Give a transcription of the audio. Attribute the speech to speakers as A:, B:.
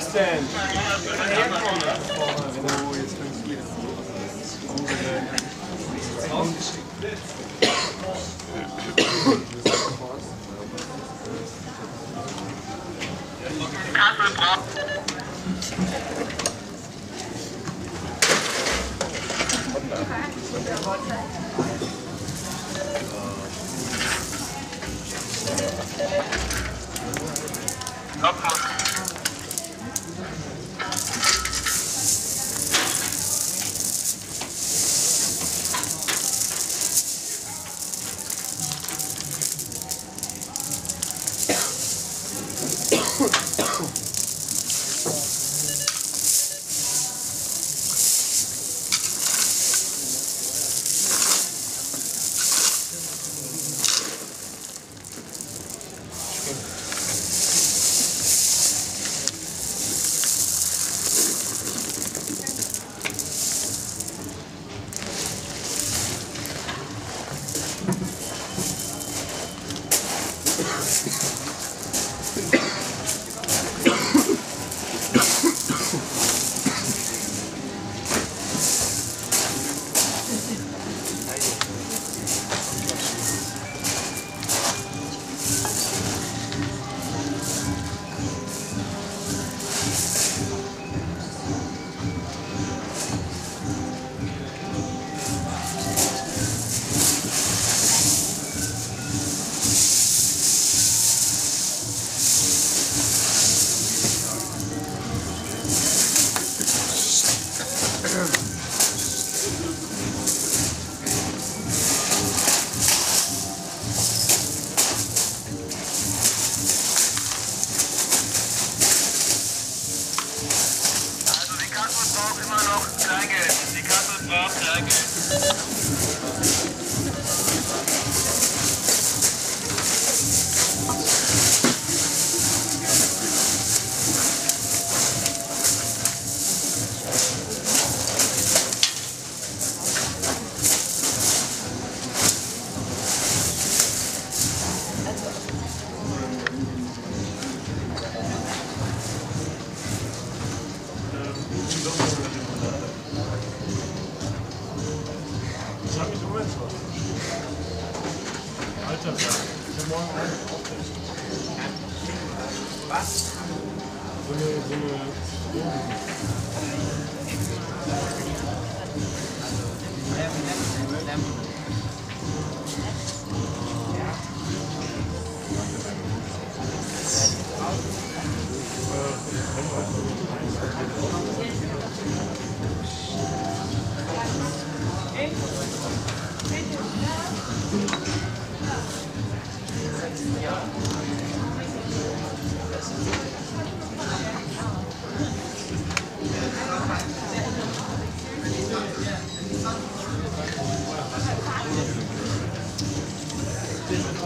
A: das denn?
B: Kassel braucht. Logbuch. Also 我靠 immer noch Kleingeld. Die Kassel braucht Kleingeld.
A: C'est moi.
C: Hein. de you.